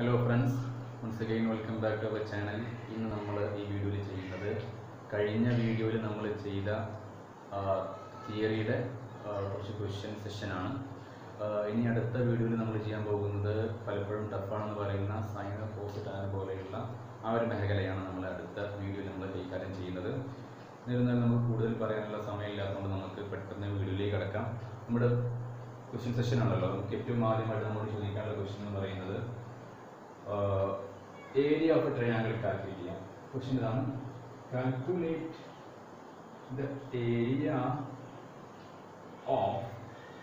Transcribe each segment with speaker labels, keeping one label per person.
Speaker 1: Hello friends once again welcome back to our channel ഇന്ന് നമ്മൾ ഈ വീഡിയോയിൽ ചെയ്യുന്നത് കഴിഞ്ഞ വീഡിയോയിൽ നമ്മൾ ചെയ്ത തിയറിയുടെ കുറച്ച് ക്വസ്റ്റ്യൻ സെഷനാണ് ഇനി അടുത്ത വീഡിയോയിൽ നമ്മൾ ചെയ്യാൻ പോകുന്നത് പലപ്പോഴും ടഫാണെന്ന് പറയുന്ന സൈൻ ഓപ്പോസിറ്റ് ആന പോലെയുള്ള ആ ഒരു മേഖലയാണ് നമ്മൾ അടുത്ത വീഡിയോയിൽ നമ്മൾ കൈകാര്യം ചെയ്യുന്നത്. എന്നിരുന്നാലും നമുക്ക് കൂടുതൽ പറയാനുള്ള സമയമില്ലാത്തതുകൊണ്ട് നമുക്ക് പെട്ടെന്ന് വീഡിയോയിലേക്ക് കിടക്കാം. നമ്മുടെ ക്വസ്റ്റ്യൻ സെഷൻ ആണല്ലോ. നമുക്ക് ഏറ്റവും ആദ്യമായിട്ട് നമ്മൾ ചോദിക്കാനുള്ള ക്വസ്റ്റ്യൻ എന്ന് പറയുന്നത് area of a triangle calculate ചെയ്യാം ക്വസ്റ്റ്യൻ ഇതാണ്. Calculate the area of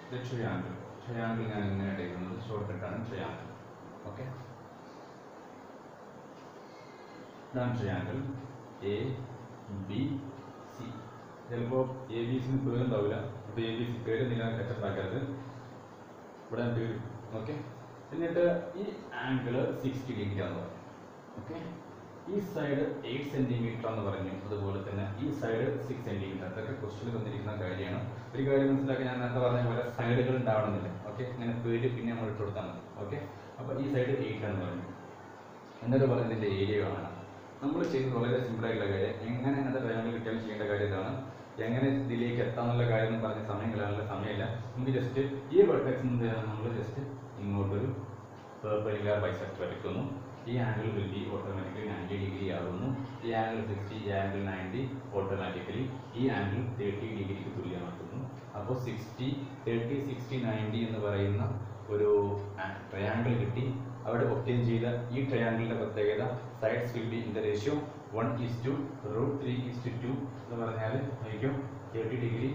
Speaker 1: the triangle triangle ഞാൻ എങ്ങനെ എടുക്കുന്നത് ഷോർട്ട് കട്ടാണ് ട്രയാങ്കിൾ ഓക്കെ ഇതാണ് ട്രയാങ്കിൾ എ ബി സി ചിലപ്പോൾ എ ബി സിന് പേരുണ്ടാവില്ല അപ്പോൾ എ ബി സി പേര് നിങ്ങൾ കച്ചപ്പാക്കരുത് ഇവിടെ പേര് ഓക്കെ എന്നിട്ട് ഈ ആംഗിൾ സിക്സ്റ്റി ഡിഗ്രി ആണ് പറഞ്ഞു ഓക്കെ ഈ സൈഡ് എയ്റ്റ് സെന്റിമീറ്റർ എന്ന് പറഞ്ഞു അതുപോലെ തന്നെ ഈ സൈഡ് സിക്സ് സെന്റിമീറ്റർ അതൊക്കെ ക്വസ്റ്റിൽ വന്നിരിക്കുന്ന കാര്യമാണ്. ഒരു കാര്യം മനസ്സിലാക്കി ഞാൻ നേരത്തെ പറഞ്ഞ പോലെ സൈഡുകൾ ഉണ്ടാവണമെന്നില്ല. ഓക്കെ ഇങ്ങനെ പേര് പിന്നെ നമ്മൾ ഇട്ട് കൊടുത്താൽ മതി. ഓക്കെ അപ്പോൾ ഈ സൈഡ് എയ്റ്റ് ആണെന്ന് പറഞ്ഞു. എന്നിട്ട് പറഞ്ഞതിന്റെ ഏരിയ കാണാം നമ്മൾ ചെയ്യുന്നത് വളരെ സിമ്പിൾ ആയിട്ടുള്ള കാര്യം. എങ്ങനെ അത് ട്രയാങ്കിൾ കിട്ടിയാലും ചെയ്യേണ്ട കാര്യം ഇതാണ്. എങ്ങനെ ഇതിലേക്ക് എത്താന്നുള്ള കാര്യം എന്ന് പറഞ്ഞ സമയം കളയാനുള്ള സമയമില്ല. നമുക്ക് ജസ്റ്റ് ഈ വെർട്ടെക്സ് നമ്മൾ ജസ്റ്റ് ഇങ്ങോട്ടൊരു പെർപെൻഡിക്കുലർ ബൈസെക്ട് വരയ്ക്കുന്നു. ഈ angle will automatically ninety degree ആകുന്നു. ഈ ആംഗിൾ സിക്സ്റ്റി ഈ ആംഗിൾ നയന്റി ഓട്ടോമാറ്റിക്കലി ഈ ആംഗിൾ തേർട്ടി ഡിഗ്രിക്ക് തുല്യമാക്കുന്നു. അപ്പോൾ സിക്സ്റ്റി തേർട്ടി സിക്സ്റ്റി നയന്റി എന്ന് പറയുന്ന ഒരു ട്രയാങ്കിൾ കിട്ടി. അവിടെ ഒപ്റ്റൈൻ ചെയ്ത ഈ ട്രയാങ്കിളിന്റെ പ്രത്യേകത sides will be in ratio one is to root three is to two എന്ന് പറഞ്ഞാൽ ആയിരിക്കും thirty degree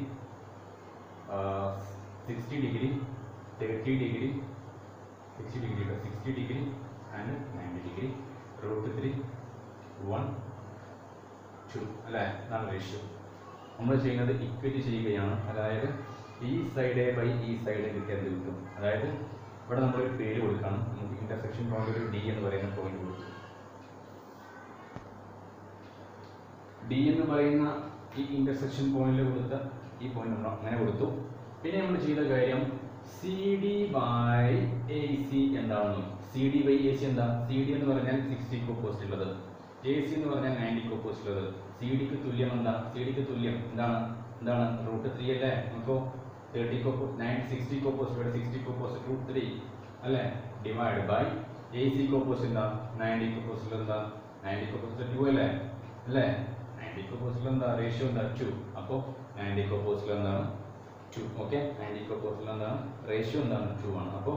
Speaker 1: sixty degree thirty degree sixty degree sixty degree and ninety degree root three one two അല്ലേ? ഇതാണ് ratio നമ്മൾ ചെയ്യുന്നത് equate ചെയ്യുകയാണ്. അതായത് ഈ സൈഡ് ബൈ ഈ സൈഡ് കിട്ടിയാൽ എന്ത് കിട്ടും? അതായത് ഇവിടെ നമ്മളൊരു പേര് കൊടുക്കണം. നമുക്ക് ഇന്റർസെക്ഷൻ പോയിന്റ് ഒരു ഡി എന്ന് പറയുന്ന പോയിന്റ് കൊടുക്കും. ഡി എന്ന് പറയുന്ന ഈ ഇന്റർസെക്ഷൻ പോയിന്റിൽ കൊടുത്ത ഈ പോയിന്റ് നമ്മൾ അങ്ങനെ കൊടുത്തു. പിന്നെ നമ്മൾ ചെയ്ത കാര്യം C D by A C എന്താണെന്ന്? C D by A C എന്താ? സി ഡി എന്ന് പറഞ്ഞാൽ സിക്സ്റ്റി കോപ്പോസ്റ്റ് ഉള്ളത്. എ സി എന്ന് പറഞ്ഞാൽ നയന്റി കോപ്പോസ്റ്റ് ഉള്ളത്. സി ഡിക്ക് തുല്യം എന്താ? സി ഡിക്ക് തുല്യം എന്താണ്? എന്താണ്? റൂട്ട് ത്രീ അല്ലേ? നമുക്കോ തേർട്ടി കോപ്പോ നയൻ സിക്സ്റ്റി കോപ്പോസ്റ്റ് ഇവിടെ സിക്സ്റ്റി കോപ്പോസ്റ്റ് റൂട്ട് ത്രീ അല്ലേ? ഡിവൈഡ് ബൈ എ സി കോപ്പോസ്റ്റ് എന്താ? നയന്റി കോപ്പോസ്റ്റ് എന്താ? നയന്റി കോപ്പോസ്റ്റ് ടു അല്ലേ? അല്ലേ? നയന്റി കോപ്പോസ്റ്റ് എന്താ? റേഷ്യോ എന്താ? ടു അപ്പോൾ നയന്റി കോപ്പോസ്റ്റ് എന്താണ്? ടു ഓക്കെ നയന്റി കോപ്പോസ്റ്റ് എന്താണ്? റേഷ്യോ എന്താണ്? ടു ആണ്. അപ്പോൾ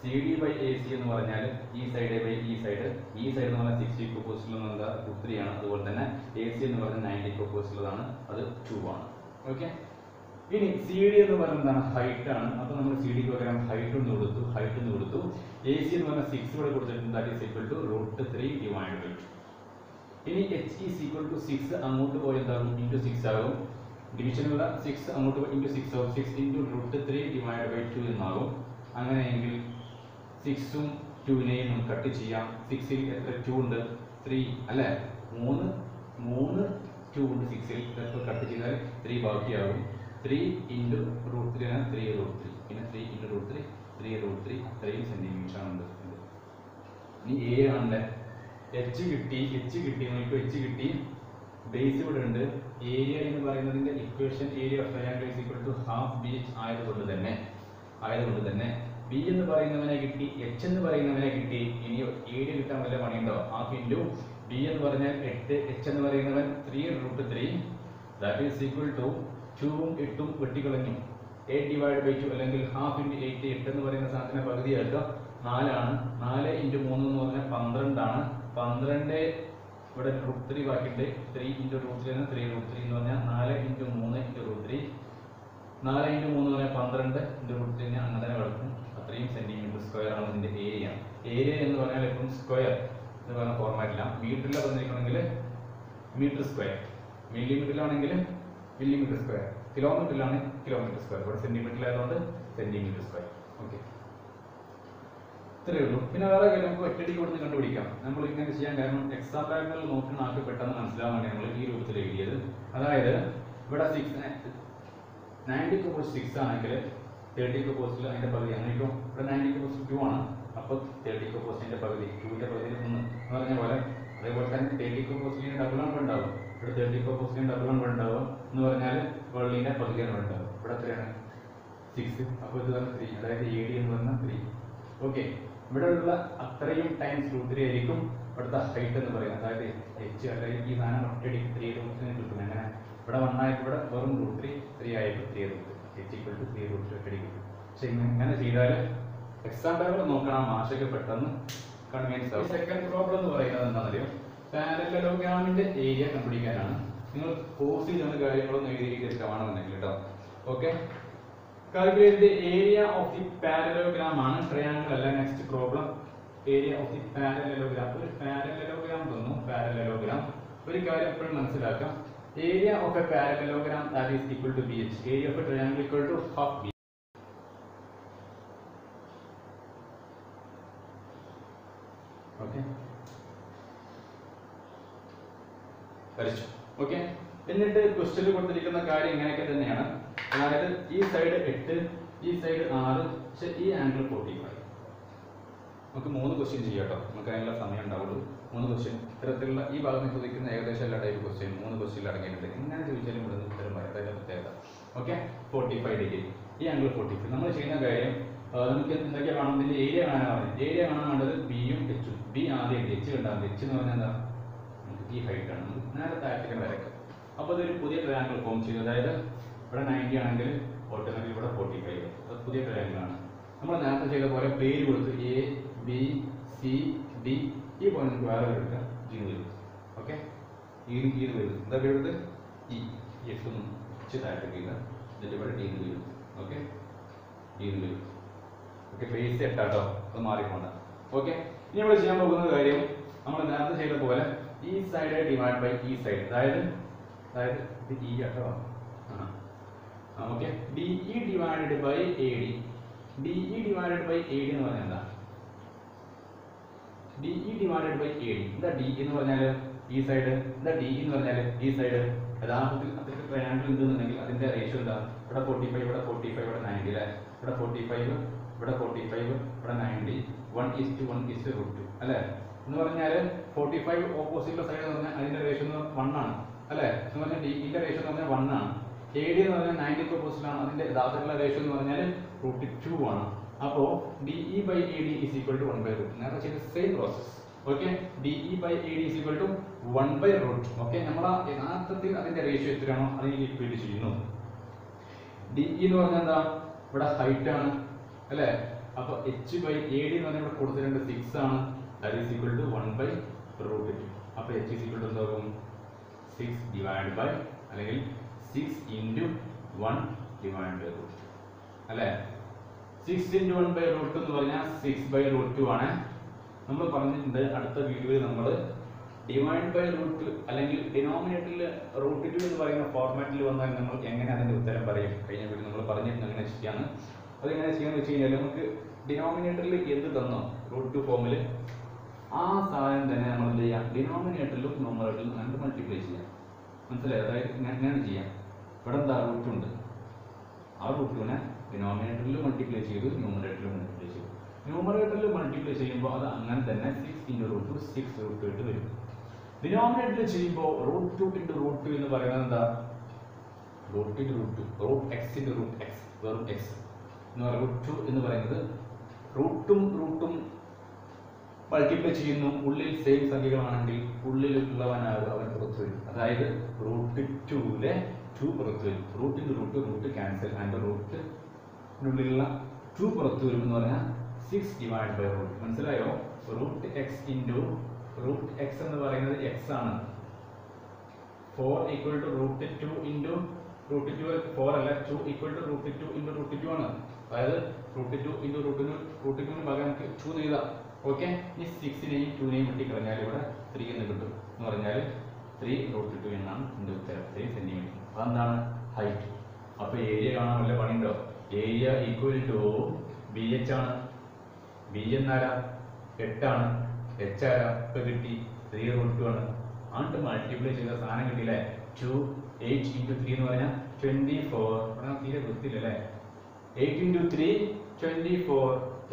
Speaker 1: C D by A C എന്ന് പറഞ്ഞാൽ ഈ സൈഡ് ബൈ ഈ സൈഡ് ഈ സൈഡ് എന്ന് പറഞ്ഞാൽ സിക്സ്റ്റി കോപ്പോസ്റ്റിൽ എന്താ ടു ആണ്. അതുപോലെ തന്നെ എ സി എന്ന് പറഞ്ഞാൽ നയന്റി കോപ്പോസ്റ്റിലതാണ് അത് ടു ആണ്. ഓക്കെ ഇനി സി ഡി എന്ന് പറയുന്നത് എന്താണ്? ഹൈറ്റ് ആണ്. അപ്പോൾ നമ്മൾ സി ഡിക്ക് പകരം ഹൈറ്റ് ഒന്ന് കൊടുത്തു. ഹൈറ്റ് ഒന്ന് കൊടുത്തു. എ സി എന്ന് പറഞ്ഞാൽ സിക്സ് ഇവിടെ കൊടുത്തിട്ടുണ്ട്. That is equal to root three divide by two ഇനി H is equal to six അങ്ങോട്ട് പോയി എന്താകും ഇന്റു സിക്സ് ആകും. ഡിവിഷനുള്ള സിക്സ് അങ്ങോട്ട് പോയി ഇന്റു സിക്സ് ആകും. Six into root three divide by two എന്നാകും. അങ്ങനെയെങ്കിൽ സിക്സും ടുവിനെയും നമുക്ക് കട്ട് ചെയ്യാം. സിക്സിൽ എത്ര ടു ഉണ്ട്? ത്രീ അല്ലേ? മൂന്ന്. മൂന്ന് ടു ഉണ്ട് സിക്സിൽ ഇതൊക്കെ കട്ട് ചെയ്താൽ ത്രീ ബാക്കിയാകും. ത്രീ ഇന്റു റൂട്ട് ത്രീ ആണ് ത്രീ റൂട്ട് ത്രീ പിന്നെ three into root three three root three അത്രയും സെന്റിമീറ്റർ ആണ് ഉണ്ട് ഇനി എ ആണല്ലേ എച്ച് കിട്ടി എച്ച് കിട്ടി നിങ്ങൾക്ക് എച്ച് കിട്ടി. ബേസ് ഇവിടെ ഉണ്ട്. ഏരിയ എന്ന് പറയുന്നതിന്റെ equation area of triangle is equal to half B ആയതുകൊണ്ട് തന്നെ ആയതുകൊണ്ട് തന്നെ ബി എന്ന് പറയുന്നവനെ കിട്ടി എച്ച് എന്ന് പറയുന്നവനെ കിട്ടി. ഇനി ഏരിയ കിട്ടാൻ വല്ല പണിയുണ്ടോ? ഹാഫ് ഇന്റു ബി എന്ന് പറഞ്ഞാൽ എട്ട് എച്ച് എന്ന് പറയുന്നവൻ three root three that is equal to ടൂവും എട്ടും വെട്ടിക്കളഞ്ഞു. എയ്റ്റ് ഡിവൈഡ് ബൈ ടു അല്ലെങ്കിൽ ഹാഫ് ഇന്റു എയ്റ്റ് എട്ട് എന്ന് പറയുന്ന സാധനത്തിന് പകുതിയാക്കുക. നാലാണ്. നാല് ഇന്റു മൂന്ന് എന്ന് പറഞ്ഞാൽ പന്ത്രണ്ടാണ്. പന്ത്രണ്ട് ഇവിടെ റൂട്ട് ത്രീ ബാക്കിയുണ്ട് three into root three three root three എന്ന് പറഞ്ഞാൽ നാല് ഇന്റു മൂന്ന് ഇന്റു റൂട്ട് ത്രീ നാല് ഇന്റു മൂന്ന് പറഞ്ഞാൽ പന്ത്രണ്ട് ഇന്റു റൂട്ട് ത്രീ അങ്ങനെ തന്നെ കിടക്കും. അത്രയും സെന്റിമീറ്റർ സ്ക്വയർ ആണ് ഇതിന്റെ ഏരിയ ഏരിയ എന്ന് പറഞ്ഞാൽ എപ്പോഴും സ്ക്വയർ എന്ന് പറയുന്ന ഫോർമാറ്റില്ല മീറ്ററിൽ വന്നിരിക്കണമെങ്കിൽ മീറ്റർ സ്ക്വയർ മില്ലിമീറ്ററിലാണെങ്കിൽ മില്ലിമീറ്റർ സ്ക്വയർ കിലോമീറ്ററിലാണ് കിലോമീറ്റർ സ്ക്വയർ ഇവിടെ സെന്റിമീറ്ററിലായതുകൊണ്ട് സെന്റിമീറ്റർ സ്ക്വയർ ഓക്കെ ഇത്രയേ ഉള്ളൂ. പിന്നെ വേറെ കാര്യം നമുക്ക് ഒറ്റടിക്ക് കൊടുത്ത് കണ്ടുപിടിക്കാം. നമ്മൾ ഇങ്ങനെ ചെയ്യാൻ കാരണം എക്സാം പാരൽ നോക്കുന്ന ആൾക്ക് പെട്ടെന്ന് മനസ്സിലാവാൻ വേണ്ടി നമ്മൾ ഈ രൂപത്തിൽ എഴുതിയത്. അതായത് ഇവിടെ സിക്സ് നയന്റി പോസ്റ്റ് സിക്സ് ആണെങ്കിൽ തേർട്ടി പോസ്റ്റിൽ അതിന്റെ പകുതി അങ്ങനെയൊക്കെ ഇവിടെ നയന്റി പോസ്റ്റ് ടു ആണ്. അപ്പോൾ തേർട്ടി പോസ്റ്റിന്റെ പകുതി ടുവിന്റെ പകുതി ഒന്ന്. എന്ന് പറഞ്ഞ പോലെ അതേപോലെ തന്നെ തേർട്ടി പോസ്റ്റിന്റെ ഡബിൾ നമ്പർ ഉണ്ടാവും. ഇവിടെ തേർട്ടി കോസിന്റെ ഡബിൾ നമ്പർ ഉണ്ടാവും. എന്ന് പറഞ്ഞാൽ വേൾഡിന്റെ നമ്പർ ഉണ്ടാവും ഇവിടെ എത്രയാണ്? സിക്സ് അപ്പോൾ ഇത് പറഞ്ഞാൽ ത്രീ അതായത് എ ഡി എന്ന് പറഞ്ഞാൽ ത്രീ ഓക്കെ ഇവിടെ ഉള്ള അത്രയും ടൈംസ് രുദ്രയായിരിക്കും ഇവിടുത്തെ ഹൈറ്റ് എന്ന് പറയുന്നത്. അതായത് എച്ച് അല്ലെങ്കിൽ ഈ സാധനം ഒറ്റയടിക്ക് ത്രീ റൂട്ട്സിന് കിട്ടും. അങ്ങനെ ഇവിടെ വണ്ണായിട്ട് ഇവിടെ വെറും റൂട്ട് ത്രീ ത്രീ ആയിട്ട് three root H equal to three root ഒറ്റയടിക്ക് കിട്ടും പക്ഷെ ഇങ്ങനെ ചെയ്താൽ എക്സാം പേപ്പർ നോക്കണം. മാഷൊക്കെ പെട്ടെന്ന് കൺവീൻസ് ആവും. സെക്കൻഡ് പ്രോബ്ലം എന്ന് പറയുന്നത് എന്താണെന്നറിയോ? പാരലലോഗ്രാമിന്റെ ഏരിയ കണ്ടുപിടിക്കാനാണ്. നിങ്ങൾ കോഴ്സിൽ ചെയ്യുന്ന കാര്യങ്ങളൊന്നും കാണുന്നുണ്ടെങ്കിൽ കേട്ടോ. Okay calculate the area of the parallelogram ആണ് ട്രയാങ്കിൾ അല്ല next problem area of the parallelogram ഒരു പാരലോഗ്രാം തന്നു പാരലോഗ്രാം ഒരു കാര്യം എപ്പോഴും മനസ്സിലാക്കാം. Area of a parallelogram that is equal to B H area of a triangle equal to half B okay വരച്ചു okay എന്നിട്ട് ക്വസ്റ്റ്യനിൽ കൊടുത്തിരിക്കുന്ന കാര്യം ഇങ്ങനെയൊക്കെ തന്നെയാണ്. അതായത് ഈ സൈഡ് എട്ട് ഈ സൈഡ് ആറ് പക്ഷെ ഈ ആംഗിൾ ഫോർട്ടി ഫൈവ് നമുക്ക് മൂന്ന് ക്വസ്റ്റ്യൻ ചെയ്യാം കേട്ടോ. നമുക്ക് അതിനുള്ള സമയം ഉണ്ടാവുള്ളൂ. മൂന്ന് ക്വസ്റ്റ്യൻ ഇത്തരത്തിലുള്ള ഈ ഭാഗത്ത് ചോദിക്കുന്ന ഏകദേശം എല്ലാ ടൈപ്പ് ക്വസ്റ്റ്യൻ മൂന്ന് ക്വസ്റ്റ്യൻ അടങ്ങിയിട്ടുണ്ട്. എങ്ങനെ ചോദിച്ചാലും ഇവിടെ നിന്ന് ഉത്തരം പറയാം അതായത് പ്രത്യേകത. ഓക്കെ ഫോർട്ടി ഫൈവ് ഡിഗ്രി ഈ ആംഗിൾ ഫോർട്ടി ഫൈവ് നമ്മൾ ചെയ്യുന്ന കാര്യം നമുക്ക് എന്തൊക്കെയാണ് കാണുന്നത്? ഏരിയ കാണാൻ പറഞ്ഞത് ഏരിയ കാണാൻ വേണ്ടത് ബിയും എച്ചും ബി ആദ്യം എച്ച് കണ്ടാൽ എച്ച് എന്ന് പറഞ്ഞാൽ എന്താ? ഈ ഹൈറ്റ് ആണ്. നേരെ താഴത്തേക്ക് വരയ്ക്കാം. അപ്പോൾ ഇതൊരു പുതിയ ട്രയാങ്കിൾ ഫോം ചെയ്യും അതായത് ഇവിടെ നയന്റി ആണെങ്കിൽ ഓട്ടോമാറ്റിക് ഇവിടെ ഫോർട്ടി ഫൈവ് അത് പുതിയ ട്രയാങ്കിൾ ആണ്. നമ്മൾ നേരത്തെ ചെയ്ത പോലെ പേര് കൊടുത്ത് എ ബി സി ഡി ഈ പോയിന്റ് വേറെ എടുക്കുക ജീൻ വരുന്നു ഓക്കെ ഈ ഈ വരും. എന്താ പേര് ഇ എഫ് ഇച്ച് താഴ്ത്തി ഇതിന്റെ ഇവിടെ ഡീൻ വരും. ഓക്കെ ഡീൻ വരും. ഓക്കെ ഫേസ് എട്ടാട്ടോ. അത് മാറിപ്പോണ്ട. ഓക്കെ ഇനി നമ്മൾ ചെയ്യാൻ പോകുന്ന കാര്യം നമ്മൾ നേരത്തെ ചെയ്ത പോലെ ഈ സൈഡ് ഡിവൈഡ് ബൈ ഈ സൈഡ് അതായത് അതായത് ഇത് ഈ കേട്ടോ ആ okay D E divided by A D D E divided by A D എന്ന് പറഞ്ഞാൽ എന്താ? D E divided by A D എന്താ ഡി എന്ന് പറഞ്ഞാൽ? ഈ സൈഡ് എന്താ ഡി എന്ന് പറഞ്ഞാൽ? ഈ സൈഡ് യഥാർത്ഥത്തിൽ അത്രയ്ക്ക് ട്രയാങ്കിൾ ഉണ്ടെന്നുണ്ടെങ്കിൽ അതിന്റെ റേഷ്യോ എന്താ? ഇവിടെ ഫോർട്ടി ഫൈവ് ഇവിടെ ഫോർട്ടി ഫൈവ് ഇവിടെ നയന്റി അല്ലേ? ഇവിടെ ഫോർട്ടി ഫൈവ് ഇവിടെ ഫോർട്ടി ഫൈവ് ഇവിടെ ninety one is two one is root അല്ലേ? എന്ന് പറഞ്ഞാൽ ഫോർട്ടി ഫൈവ് സൈഡ് എന്ന് പറഞ്ഞാൽ അതിന്റെ റേഷ്യോ വൺ ആണ്. അല്ലേ? എന്ന് പറഞ്ഞാൽ ഡി ഇന്റെ റേഷ്യോ എന്ന് പറഞ്ഞാൽ വൺ ആണ്. എ ഡി എന്ന് പറഞ്ഞാൽ നയന്റി ഓപ്പോസിറ്റ് ആണ്. അതിന്റെ യഥാർത്ഥത്തിലുള്ള റേഷ്യോ എന്ന് പറഞ്ഞാൽ റൂട്ട് ടു ആണ്. അപ്പോൾ D E by A D is equal to one by root നേരത്തെ ചെയ്ത same process okay D E by A D is equal to one by root okay നമ്മൾ യഥാർത്ഥത്തിൽ അതിന്റെ റേഷ്യോ എത്രയാണോ അതിനെ ഇക്വേറ്റ് ചെയ്യുന്നു. ഡി ഇ എന്ന് പറഞ്ഞാൽ എന്താ? ഇവിടെ ഹൈറ്റ് ആണ്. അല്ലേ? അപ്പോൾ എച്ച് ബൈ എ ഡി എന്ന് പറഞ്ഞാൽ ഇവിടെ കൊടുത്തിട്ടുണ്ട് സിക്സ് ആണ്. That is equal to one by root അപ്പോൾ അപ്പൊ എച്ച് ഈസ് ഈക്വൽ ടു എന്താകും? സിക്സ് ഡിവൈഡ് ബൈ അല്ലെങ്കിൽ six into one divide by root അല്ലേ? Six into one by root എന്ന് പറഞ്ഞാൽ സിക്സ് ബൈ റൂട്ട് ടു ആണ്. നമ്മൾ പറഞ്ഞിട്ടുണ്ട് അടുത്ത വീഡിയോയിൽ നമ്മൾ ഡിവൈഡ് ബൈ റൂട്ട് അല്ലെങ്കിൽ ഡിനോമിനേറ്ററിൽ റൂട്ട് ടു എന്ന് പറയുന്ന ഫോർമാറ്റിൽ വന്നാൽ നമ്മൾ എങ്ങനെ അതിന്റെ ഉത്തരം പറയും? കഴിഞ്ഞ വീഡിയോ നമ്മൾ പറഞ്ഞിട്ടുണ്ട് എങ്ങനെ ചെയ്യാന്ന്. അതെങ്ങനെ ചെയ്യാന്ന് വെച്ച് കഴിഞ്ഞാൽ നമുക്ക് ഡിനോമിനേറ്ററിൽ എന്ത് തന്നോ? റൂട്ട് ടു ഫോമിൽ ആ സാധനം തന്നെ നമ്മൾ എന്ത് ചെയ്യാം? ഡിനോമിനേറ്ററിലും ന്യൂമറേറ്ററിലും രണ്ട് മൾട്ടിപ്ലൈ ചെയ്യാം. മനസ്സിലായി? അതായത് ഞാൻ ചെയ്യാം. ഇവിടെ എന്താ റൂട്ട് ഉണ്ട്? ആ റൂട്ടിനെ ഡിനോമിനേറ്ററിൽ മൾട്ടിപ്ലൈ ചെയ്തു ന്യൂമറേറ്ററിൽ മൾട്ടിപ്ലൈ ചെയ്തു. ന്യൂമറേറ്ററിൽ മൾട്ടിപ്ലൈ ചെയ്യുമ്പോൾ അത് അങ്ങനെ തന്നെ six into root two six root two ആയിട്ട് വരും. ഡിനോമിനേറ്ററിൽ ചെയ്യുമ്പോൾ root two into root two എന്ന് പറയുന്നത് എന്താ? Root into root two root X into root X വെറും എക്സ് എന്ന് പറയുന്നത് റൂട്ട് ടു എന്ന് പറയുന്നത് റൂട്ടും റൂട്ടും മൾട്ടിപ്ലൈ ചെയ്യുന്നു. ഉള്ളിൽ സെയിം സംഖ്യകളാണെങ്കിൽ ഉള്ളിലുള്ളവനാകും അവൻ പുറത്തു വരും അതായത് റൂട്ട് ടുവിലെ ടു പുറത്ത് വരും. റൂട്ടിന്റെ റൂട്ട് റൂട്ട് ക്യാൻസൽ ആൻഡ് റൂട്ടിനുള്ളിലുള്ള ടു പുറത്ത് വരും എന്ന് പറഞ്ഞാൽ സിക്സ് ഡിവൈഡ് ബൈ റൂട്ട് മനസ്സിലായോ? Root X into root X എന്ന് പറയുന്നത് എക്സ് ആണ്. Four equal to root two into root two four അല്ല two equal to root two into root two ആണ്. അതായത് റൂട്ട് ടു ഇന്റു റൂട്ടിന് റൂട്ട് ടുവിന് പകരം ടു എഴുതാം ഓക്കെ ഈ സിക്സിനെയും ടുവിനെയും വെട്ടി കളഞ്ഞാൽ ഇവിടെ ത്രീ എന്ന് കിട്ടും. എന്ന് പറഞ്ഞാൽ ത്രീ റൂട്ട് ടു എന്നാണ് എന്റെ ഉത്തരം. ത്രീ സെന്റിമീറ്റർ അതെന്താണ് ഹൈറ്റ് അപ്പോൾ ഏരിയ കാണാൻ വല്ല പണിയുണ്ടോ? Area equal to B H ആണ്. ബി എന്നാരാ? എട്ടാണ്. എച്ച് ആരാ? ഇപ്പൊ കിട്ടി. ത്രീ റൂട്ട് ടു ആണ്. ആണ്ട് മൾട്ടിപ്ലൈ ചെയ്ത സാധനം കിട്ടിയില്ലേ? ടു എയ്റ്റ് ഇന്റു ത്രീ എന്ന് പറഞ്ഞാൽ ട്വന്റി ഫോർ ഇവിടെ തീരെ വൃത്തിയില്ലല്ലേ eight into three twenty four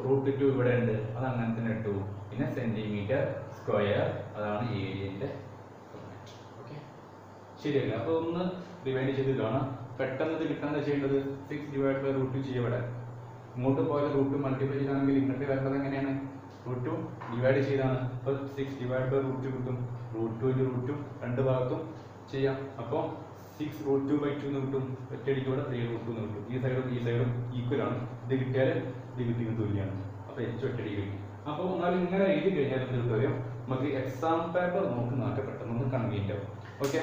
Speaker 1: root two ഇവിടെ ഉണ്ട്. അത് അങ്ങനെ തന്നെ ഇട്ടു. പിന്നെ സെന്റിമീറ്റർ സ്ക്വയർ അതാണ് ഏരിയന്റെ ശരിയല്ല? അപ്പോൾ ഒന്ന് ഡിവൈഡ് ചെയ്തിട്ടാണ്. പെട്ടെന്ന് ഇത് കിട്ടാൻ ചെയ്യേണ്ടത്? Six divide by root two ചെയ്യവിടെ. ഇങ്ങോട്ട് പോയത് റൂട്ട് മൾട്ടിപ്ലൈ ചെയ്താണെങ്കിൽ ഇങ്ങോട്ട് വരേണ്ടത് എങ്ങനെയാണ്? റൂട്ട് ടു ഡിവൈഡ് ചെയ്താണ്. അപ്പോൾ six divide by root two കിട്ടും. Root two into root two രണ്ട് ഭാഗത്തും ചെയ്യാം. അപ്പോൾ six root two by two എന്ന് കിട്ടും. ഒറ്റയടിക്ക് ഇവിടെ ത്രീ റൂട്ട് ടു എന്ന് കിട്ടും. ഈ സൈഡും ഈ സൈഡും ഈക്വൽ ആണ്. ഇത് കിട്ടിയാൽ ഇത് കിട്ടിയത് തുല്യമാണ് അപ്പോൾ എച്ച് ഒറ്റയടിക്ക് കിട്ടി അപ്പോൾ എന്നാൽ ഇങ്ങനെ എഴുതി കഴിഞ്ഞാൽ എന്തെങ്കിലും നമുക്ക് എക്സാം പേപ്പർ നോക്കുന്നതൊക്കെ പെട്ടെന്ന് ഒന്ന് കൺവീനിയന്റ് ആവും. ഓക്കെ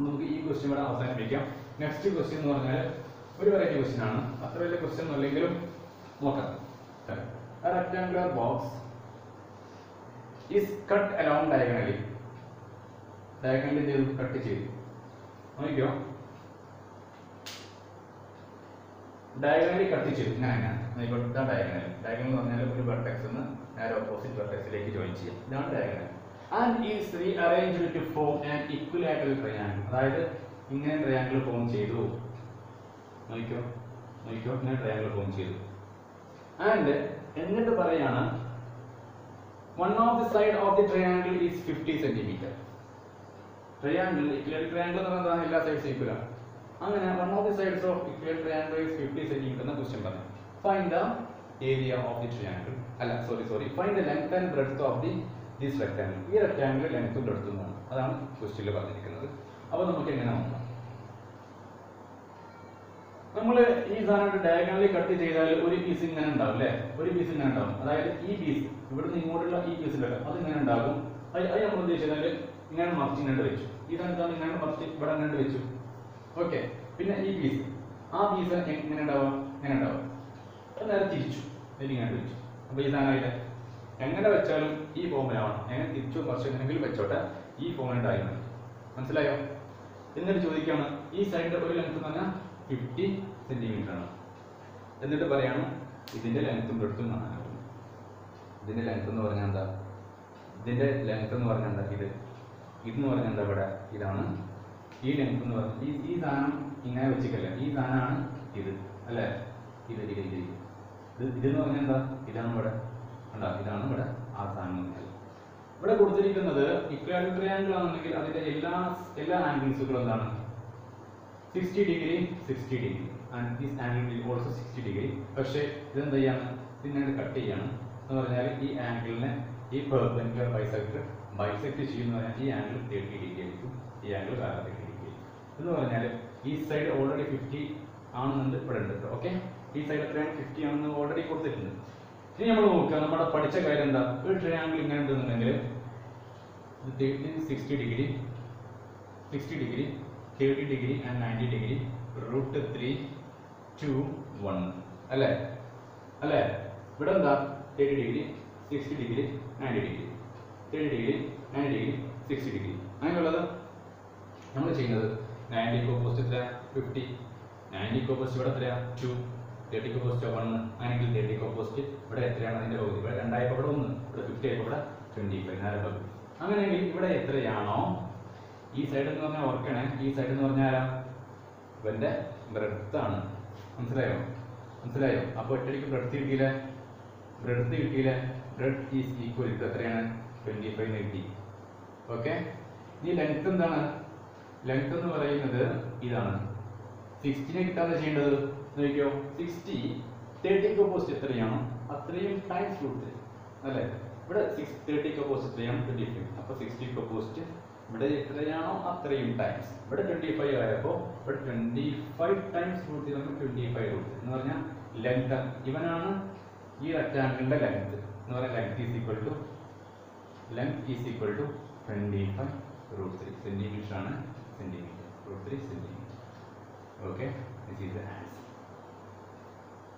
Speaker 1: നമുക്ക് ഈ ക്വസ്റ്റ്യൻ ഇവിടെ അവസാനിപ്പിക്കാം. നെക്സ്റ്റ് ക്വസ്റ്റ്യൻ എന്ന് പറഞ്ഞാൽ ഒരു വെറൈറ്റി ക്വസ്റ്റ്യൻ ആണ്. അത്ര വലിയ ക്വസ്റ്റ്യൻ ഒന്നും നോക്കാം. Rectangular box is cut along diagonally diagonally ചെയ്ത് കട്ട് ചെയ്തു. നോക്കിയോ ഡയഗണലി കട്ട് ചെയ്തു. ഞാൻ അങ്ങനെ. ഇവിടുത്തെ ഡയഗണൽ ഡയഗണൽ എന്ന് പറഞ്ഞാൽ ഒരു വെർട്ടെക്സ് നിന്ന് നേരെ ഓപ്പോസിറ്റ് വെർട്ടെക്സിലേക്ക് ജോയിൻ ചെയ്യാം. ഇതാണ് diagonal and is rearranged to form an equilateral triangle അതായത് ഇങ്ങനെ ട്രയാങ്കിൾ ഫോം ചെയ്തു. നോക്കിക്കോ നോക്കിക്കോ ഇങ്ങനെ ട്രയാങ്കിൾ ഫോം ചെയ്തു. ആൻഡ് എന്നിട്ട് പറയാണ് one of the side of the triangle is fifty centimetre triangle equal triangle എന്ന് പറഞ്ഞാൽ എല്ലാ സൈഡ്സ് ഈക്വൽ ആണ്. അങ്ങനെ one of the sides of equal triangle is fifty centimetre എന്ന ക്വസ്റ്റ്യൻ പറഞ്ഞു. Find the area of the triangle അല്ല sorry sorry find the length and breadth of the this rectangle ഈ rectangle ലെങ്ത്തും ബ്രെഡ്ത്തും എന്നാണ് അതാണ് ക്വസ്റ്റ്യനിൽ പറഞ്ഞിരിക്കുന്നത്. അപ്പോൾ നമുക്ക് എങ്ങനെ നോക്കാം? നമ്മൾ ഈ സാധനം ഡയഗണലി കട്ട് ചെയ്താൽ ഒരു പീസ് ഇങ്ങനെ ഉണ്ടാവും അല്ലേ ഒരു പീസ് ഇങ്ങനെ ഉണ്ടാവും. അതായത് ഈ പീസ് ഇവിടുന്ന് ഇങ്ങോട്ടുള്ള ഈ പീസ് ഉണ്ടല്ലോ അത് ഇങ്ങനെ ഉണ്ടാകും. അത് അത് നമ്മൾ ഉദ്ദേശിച്ചാൽ ഇങ്ങനെ മറിച്ച് ഇങ്ങനെ വെച്ചു. ഈ സാധനത്താണ് ഇങ്ങനെ മറിച്ച് ഇവിടെ ഇങ്ങനെ വെച്ചു. ഓക്കെ പിന്നെ ഈ പീസ് ആ പീസ് എങ്ങനെ ഉണ്ടാവുക? ഇങ്ങനെ ഉണ്ടാവുക. അത് നേരെ തിരിച്ചു. ഇതിൽ ഇങ്ങനെ വെച്ചു. അപ്പോൾ ഈ സാധനമായിട്ട് എങ്ങനെ വെച്ചാലും ഈ ഫോമിലാവണം എങ്ങനെ തിരിച്ചു കുറച്ച് എങ്ങനെയെങ്കിലും വെച്ചോട്ടെ. ഈ ഫോമിലുണ്ടായി മതി. മനസ്സിലായോ? എന്നിട്ട് ചോദിക്കുകയാണ് ഈ സൈഡിന്റെ ഒരു ലെങ്ത് എന്ന് പറഞ്ഞാൽ ഫിഫ്റ്റി സെന്റിമീറ്റർ ആണ്. എന്നിട്ട് പറയാണ് ഇതിന്റെ ലെങ്ത്തും ബ്രെഡ്ത്തും കാണാൻ ഇതിന്റെ ലെങ്ത് എന്ന് പറഞ്ഞാൽ എന്താ? ഇതിന്റെ ലെങ്ത് എന്ന് പറഞ്ഞാൽ എന്താ? ഇത്. ഇതെന്ന് പറഞ്ഞാൽ എന്താ ഇവിടെ? ഇതാണ്. ഈ ലെങ്ത് എന്ന് പറഞ്ഞാൽ ഈ ഈ സാധനം ഇങ്ങനെ വെച്ചിട്ടില്ല ഈ സാധനമാണ് ഇത്. അല്ലേ? ഇത് ഇത് ഇത്. ഇത് ഇതെന്ന് പറഞ്ഞാൽ എന്താ? ഇതാണ് ഇവിടെ. ഉണ്ടാ ഇതാണ് ഇവിടെ പറഞ്ഞാൽ ഇവിടെ കൊടുത്തിരിക്കുന്നത് ഇക്വാലിറ്റി ട്രയാങ്കിൾ ആണെന്നുണ്ടെങ്കിൽ അതിന്റെ എല്ലാ എല്ലാ ആംഗിൾസുകളും എന്താണ്? Sixty degree sixty degree and this angle also sixty degree പക്ഷേ ഇതെന്ത് ചെയ്യാണ്? ഇതിങ്ങനെ കട്ട് ചെയ്യാണ്. എന്ന് പറഞ്ഞാൽ ഈ ആംഗിളിനെ ഈ പെർപെൻഡിക്കുലർ ബൈസെക്ടർ ബൈസെക്ട് ചെയ്യുന്ന പറഞ്ഞാൽ ഈ ആംഗിൾ തേർട്ടി ഡിഗ്രി ആയിരിക്കും. ഈ ആംഗിൾ വേറെ തേർട്ടി ഡിഗ്രി എന്ന് പറഞ്ഞാൽ ഈ സൈഡ് ഓൾറെഡി ഫിഫ്റ്റി ആണെന്നുണ്ട് ഇവിടെ ഉണ്ട് ഓക്കെ ഈ സൈഡ് എത്രയാണ് ഫിഫ്റ്റി ആണെന്ന് ഓൾറെഡി കൊടുത്തിട്ടുണ്ട്. ഇനി നമ്മൾ നോക്കുക നമ്മുടെ പഠിച്ച കാര്യം എന്താ? ഒരു ട്രയാങ്കിൾ ഇങ്ങനെ ഉണ്ടെന്നുണ്ടെങ്കിൽ sixty degree sixty degree thirty degree and ninety degree root three two one അല്ലേ? അല്ലേ? ഇവിടെ എന്താ? Thirty degree sixty degree ninety degree thirty degree ninety degree sixty degree അങ്ങനെയുള്ളത് നമ്മൾ ചെയ്യുന്നത്. നയന്റിക്ക് ഓപ്പോസിറ്റ് എത്ര ഫിഫ്റ്റി നയന്റിക്ക് ഓപ്പോസിറ്റ് ഇവിടെ എത്രയാണ് ടു തേർട്ടിക്ക് ഓപ്പോസിറ്റ് വൺ ആണെങ്കിൽ തേർട്ടിക്ക് ഓപ്പോസിറ്റ് ഇവിടെ എത്രയാണ് അതിന്റെ പകുതി? ഇവിടെ രണ്ടായപ്പോൾ ഇവിടെ ഒന്ന് ഇവിടെ ഫിഫ്റ്റി ആയപ്പോൾ ഇവിടെ ട്വന്റി പതിനാറ് പകുതി. അങ്ങനെയെങ്കിൽ ഇവിടെ എത്രയാണോ? ഈ സൈഡ് എന്ന് പറഞ്ഞാൽ ഓർക്കണേ. ഈ സൈഡ് എന്ന് പറഞ്ഞാൽ ഇവന്റെ ഇവന്റെ ബ്രെഡ്ത്ത് ആണ് മനസ്സിലായോ? മനസ്സിലായോ? അപ്പോൾ ഒറ്റയ്ക്ക് ബ്രെഡ്ത്ത് കിട്ടിയില്ലേ? ബ്രെഡ്ത്ത് കിട്ടിയില്ലേ? ബ്രെഡ് ഈസ് ഈക്വൽ ടു എത്രയാണ്? ട്വന്റി ഫൈവ് കിട്ടി. ഓക്കെ ഈ ലെങ്ത് എന്താണ്? ലെങ്ത് എന്ന് പറയുന്നത് ഇതാണ്. സിക്സ്റ്റിനെ കിട്ടാതെ ചെയ്യേണ്ടത്? നോക്കിയോ സിക്സ്റ്റി തേർട്ടിക്ക് ഓപ്പോസിറ്റ് എത്രയാണ്? അത്രയും ടൈംസ് റൂട്ട് അല്ലേ? ഇവിടെ സിക്സ് തേർട്ടിക്ക് ഓപ്പോസിറ്റ് എത്രയാണ്? ട്വന്റി ഫൈവ് അപ്പോൾ സിക്സ്റ്റിക്ക് ഓപ്പോസിറ്റ് ഇവിടെ എത്രയാണോ അത്രയും ടൈംസ് ഇവിടെ ട്വന്റി ഫൈവ് ആയപ്പോൾ ഇവിടെ ട്വന്റി ഫൈവ് ടൈംസ് റൂട്ട് ചെയ്ത് ട്വന്റി ഫൈവ് റൂട്ട് എന്ന് പറഞ്ഞാൽ ലെങ്ത് ഇവനാണ് ഈ റെക്റ്റാങ്കിളിന്റെ ലെങ്ത് എന്ന് പറഞ്ഞാൽ length is equal to length is equal to twenty five root three centimetre ആണ് centimetre root three centimetre okay this is the answer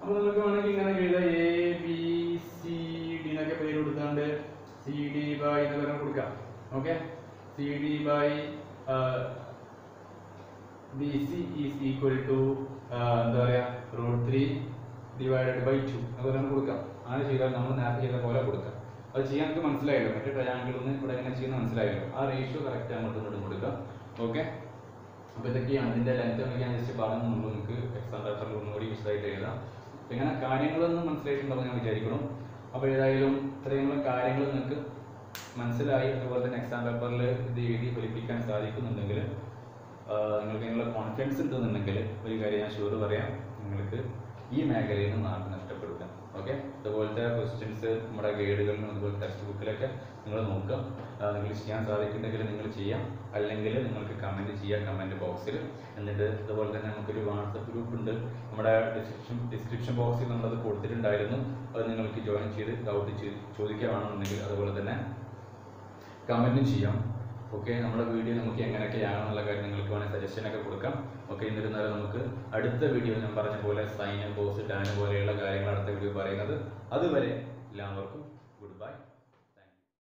Speaker 1: അപ്പോൾ നമുക്ക് വേണമെങ്കിൽ ഇങ്ങനെ എഴുതാം. എ ബി സി ഡി എന്നൊക്കെ പേര് കൊടുത്താണ്ട് സി ഡി ബൈ എന്ന് പറഞ്ഞ് കൊടുക്കാം. Okay C D by B C is equal to എന്താ പറയുക root three divided by two അത് നമുക്ക് കൊടുക്കാം. അങ്ങനെ ചെയ്താൽ നമ്മൾ നേരത്തെ ചെയ്ത പോലെ കൊടുക്കാം. അത് ചെയ്യാൻ നമുക്ക് മനസ്സിലായല്ലോ. മറ്റേ ട്രയാങ്കിളിൽ നിന്ന് ഇവിടെ എങ്ങനെ ചെയ്യുന്ന മനസ്സിലായല്ലോ. ആ റേഷ്യോ കറക്റ്റ് അങ്ങോട്ട് ഇവിടെ കൊടുക്കാം ഓക്കെ അപ്പോൾ ഇതൊക്കെയാണ്. ഇതിന്റെ ലെങ്ത് ഒക്കെ ഞാൻ ജസ്റ്റ് പറഞ്ഞു നമുക്ക് എക്സാം പേപ്പറിൽ ഒന്നുകൂടി വിശദമായിട്ട് എഴുതാം. ഇങ്ങനെ കാര്യങ്ങളൊന്നും മനസ്സിലായിട്ടുണ്ടെന്ന് ഞാൻ വിചാരിക്കണം. അപ്പോൾ ഏതായാലും ഇത്രയും കാര്യങ്ങൾ നിങ്ങൾക്ക് മനസ്സിലായി. അതുപോലെ തന്നെ എക്സാം പേപ്പറിൽ ഇത് എഴുതി ഫലിപ്പിക്കാൻ സാധിക്കുന്നുണ്ടെങ്കിൽ നിങ്ങൾക്ക് നിങ്ങളുടെ കോൺഫിഡൻസ് ഉണ്ടെന്നുണ്ടെങ്കിൽ ഒരു കാര്യം ഞാൻ ഷുവർ പറയാം. നിങ്ങൾക്ക് ഈ മേഖലയിൽ നിന്ന് മാർക്ക് ഓക്കെ അതുപോലത്തെ ക്വസ്റ്റ്യൻസ് നമ്മുടെ ഗൈഡുകളിലും അതുപോലെ ടെക്സ്റ്റ് ബുക്കിലൊക്കെ നിങ്ങൾ നോക്കുക. നിങ്ങൾ ചെയ്യാൻ സാധിക്കുന്നെങ്കിൽ നിങ്ങൾ ചെയ്യാം. അല്ലെങ്കിൽ നിങ്ങൾക്ക് കമന്റ് ചെയ്യാം കമന്റ് ബോക്സിൽ എന്നിട്ട് അതുപോലെ തന്നെ നമുക്കൊരു വാട്സപ്പ് ഗ്രൂപ്പ് ഉണ്ട്. നമ്മുടെ ഡിസ്ക്രിപ്ഷൻ ഡിസ്ക്രിപ്ഷൻ ബോക്സിൽ നമ്മളത് കൊടുത്തിട്ടുണ്ടായിരുന്നു. അത് നിങ്ങൾക്ക് ജോയിൻ ചെയ്ത് ഡൗട്ട് ചോദിക്കുകയാണെന്നുണ്ടെങ്കിൽ അതുപോലെ തന്നെ കമന്റും ചെയ്യാം. ഓക്കെ നമ്മുടെ വീഡിയോ നമുക്ക് എങ്ങനെയൊക്കെയാണെന്നുള്ള കാര്യം നിങ്ങൾക്ക് വേണമെങ്കിൽ സജഷനൊക്കെ കൊടുക്കാം. ഓക്കെ എന്നിരുന്നാലും നമുക്ക് അടുത്ത വീഡിയോ ഞാൻ പറഞ്ഞ പോലെ സൈൻ കോസ് ടാൻ പോലെയുള്ള കാര്യങ്ങൾ അടുത്ത വീഡിയോ പറയുന്നത് അതുവരെ എല്ലാവർക്കും